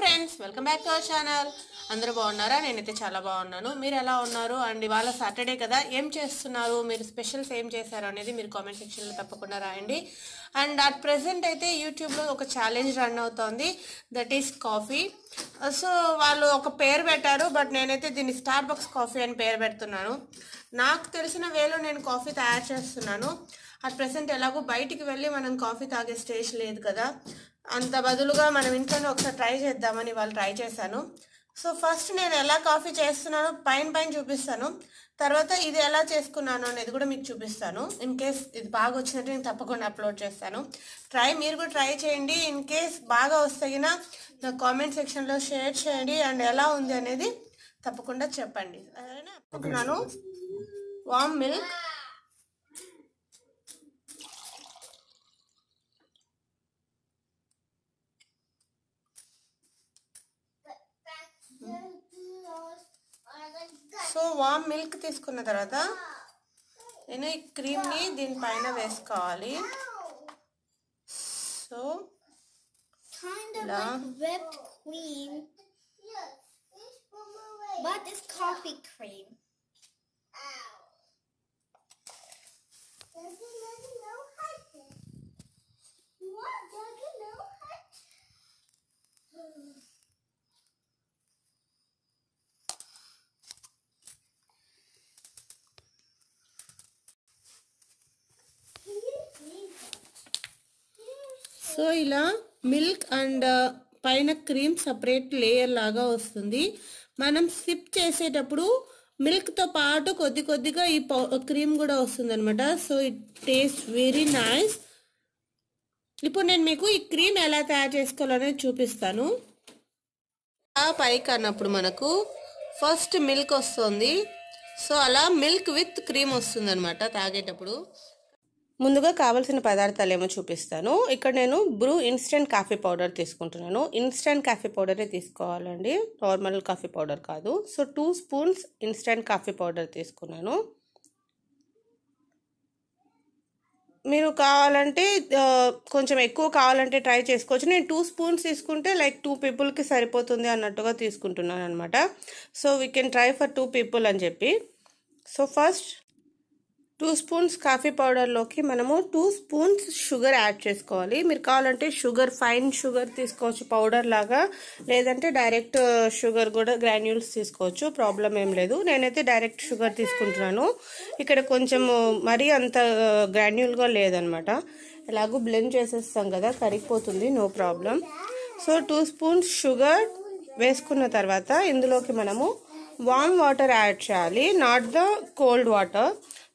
Friends welcome back to our channel అందరూ బాగున్నారా? నేనైతే చాలా బాగున్నాను. మీరు ఎలా ఉన్నారు? అండ్ ఇవాళ సాటర్డే కదా. ఏం చేస్తున్నారు? మీరు స్పెషల్స్ ఏం చేశారు అనేది మీరు కామెంట్ సెక్షన్లో తప్పకుండా రాయండి. అండ్ అట్ ప్రెసెంట్ అయితే యూట్యూబ్లో ఒక ఛాలెంజ్ రన్ అవుతోంది. దట్ ఈస్ కాఫీ సో వాళ్ళు ఒక పేరు పెట్టారు బట్ నేనైతే దీన్ని స్టార్ బక్స్ కాఫీ అని పేరు పెడుతున్నాను. నాకు తెలిసిన వేలో నేను కాఫీ తయారు చేస్తున్నాను. అట్ ప్రెసెంట్ ఎలాగో బయటికి వెళ్ళి మనం కాఫీ తాగే స్టేజ్ లేదు కదా. అంత బదులుగా మనం ఇంట్లోనే ఒకసారి ట్రై చేద్దామని వాళ్ళు ట్రై చేశాను. సో ఫస్ట్ నేను ఎలా కాఫీ చేస్తున్నానో పైన పైన చూపిస్తాను. తర్వాత ఇది ఎలా చేసుకున్నాను అనేది కూడా మీకు చూపిస్తాను. ఇన్ కేస్ ఇది బాగా వచ్చినట్టు నేను తప్పకుండా అప్లోడ్ చేస్తాను. ట్రై మీరు కూడా ట్రై చేయండి. ఇన్ కేస్ బాగా వస్తగిన నా కామెంట్ సెక్షన్లో షేర్ చేయండి. అండ్ ఎలా ఉంది అనేది తప్పకుండా చెప్పండి. సరేనా? Warm milk so warm milk తీసుకున్న తర్వాత నేను ఈ క్రీమ్ని దీనిపైన వేసుకోవాలి. సో క్రీమ్ సో ఇలా మిల్క్ అండ్ పైన క్రీమ్ సపరేట్ లేయర్ లాగా వస్తుంది. మనం సిప్ చేసేటప్పుడు మిల్క్తో పాటు కొద్ది కొద్దిగా ఈ క్రీమ్ కూడా వస్తుంది అనమాట so it taste very nice. ఇప్పుడు నేను మీకు ఈ క్రీమ్ ఎలా తయారు చేసుకోవాలనేది చూపిస్తాను. పైకి అన్నప్పుడు మనకు ఫస్ట్ మిల్క్ వస్తుంది. సో అలా మిల్క్ విత్ క్రీమ్ వస్తుంది అనమాట తాగేటప్పుడు. ముందుగా కావలసిన పదార్థాలు ఏమో చూపిస్తాను. ఇక్కడ నేను బ్రూ ఇన్స్టెంట్ కాఫీ పౌడర్ తీసుకుంటున్నాను. ఇన్స్టెంట్ కాఫీ పౌడరే తీసుకోవాలండి. నార్మల్ కాఫీ పౌడర్ కాదు. So two spoons instant coffee powder తీసుకున్నాను. మీరు కావాలంటే కొంచెం ఎక్కువ కావాలంటే ట్రై చేసుకోవచ్చు. నేను టూ స్పూన్స్ తీసుకుంటే లైక్ టూ పీపుల్కి సరిపోతుంది అన్నట్టుగా తీసుకుంటున్నాను అనమాట so we can try for two people అని చెప్పి. So first two spoons coffee పౌడర్లోకి మనము టూ స్పూన్స్ షుగర్ యాడ్ చేసుకోవాలి. మీరు కావాలంటే షుగర్ ఫైన్ షుగర్ తీసుకోవచ్చు పౌడర్ లాగా. లేదంటే డైరెక్ట్ షుగర్ కూడా గ్రాన్యూల్స్ తీసుకోవచ్చు. ప్రాబ్లం ఏం లేదు. నేనైతే డైరెక్ట్ షుగర్ తీసుకుంటున్నాను. ఇక్కడ కొంచెము మరీ అంత గ్రాన్యూల్గా లేదనమాట. ఎలాగో బ్లెండ్ చేసేస్తాం కదా కరిగిపోతుంది no problem. So two spoons sugar వేసుకున్న తర్వాత ఇందులోకి మనము వామ్ వాటర్ యాడ్ చేయాలి. Not the cold water.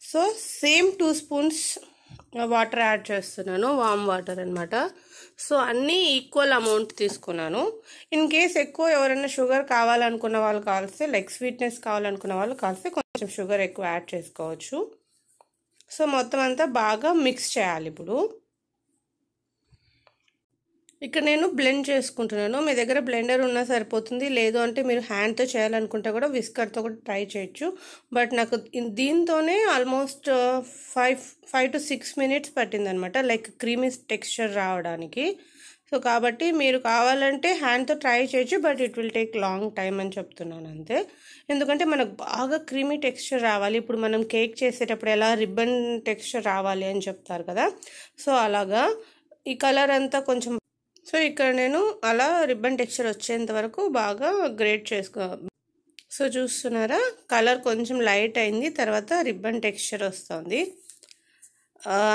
So same two spoons water add చేస్తున్నాను వామ్ వాటర్ అనమాట సో అన్నీ ఈక్వల్ అమౌంట్ తీసుకున్నాను. ఇన్ కేస్ ఎక్కువ ఎవరైనా షుగర్ కావాలనుకున్న వాళ్ళు కాల్స్తే లైక్ స్వీట్నెస్ కావాలనుకున్న వాళ్ళు కాల్స్తే కొంచెం షుగర్ ఎక్కువ యాడ్ చేసుకోవచ్చు. సో మొత్తం అంతా బాగా మిక్స్ చేయాలి ఇప్పుడు. ఇక్కడ నేను బ్లెండ్ చేసుకుంటున్నాను. మీ దగ్గర బ్లెండర్ ఉన్నా సరిపోతుంది. లేదు అంటే మీరు హ్యాండ్తో చేయాలనుకుంటే కూడా విస్కర్తో కూడా ట్రై చేయొచ్చు. బట్ నాకు దీంతోనే almost five five to six minutes పట్టిందనమాట. Like creamy texture రావడానికి. సో కాబట్టి మీరు కావాలంటే హ్యాండ్తో ట్రై చేయొచ్చు. But it will take long time అని చెప్తున్నాను అంతే. ఎందుకంటే మనకు బాగా క్రీమీ టెక్స్చర్ రావాలి. ఇప్పుడు మనం కేక్ చేసేటప్పుడు ఎలా రిబ్బన్ టెక్స్చర్ రావాలి అని చెప్తారు కదా. సో అలాగా. ఈ కలర్ అంతా కొంచెం సో ఇక్కడ నేను అలా రిబ్బన్ టెక్స్చర్ వచ్చేంత వరకు బాగా గ్రేట్ చేసుకో సో చూస్తున్నారా? కలర్ కొంచెం లైట్ అయింది తర్వాత రిబ్బన్ టెక్స్చర్ వస్తుంది.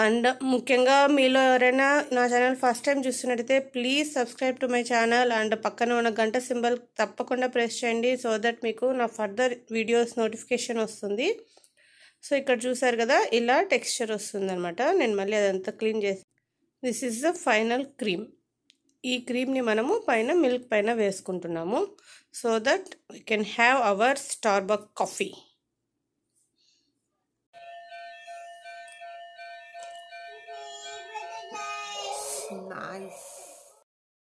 అండ్ ముఖ్యంగా మీలో ఎవరైనా నా ఛానల్ ఫస్ట్ టైం చూస్తున్నట్టయితే please subscribe to my channel and పక్కన ఉన్న గంట సింబల్ తప్పకుండా ప్రెస్ చేయండి సో దట్ మీకు నా ఫర్దర్ వీడియోస్ నోటిఫికేషన్ వస్తుంది. సో ఇక్కడ చూసారు కదా ఇలా టెక్స్చర్ వస్తుంది అనమాట నేను మళ్ళీ అదంతా క్లీన్ చేసి this is the final cream. ఈ క్రీమ్ని మనము పైన మిల్క్ పైన వేసుకుంటున్నాము. So that we can have our Starbuck coffee.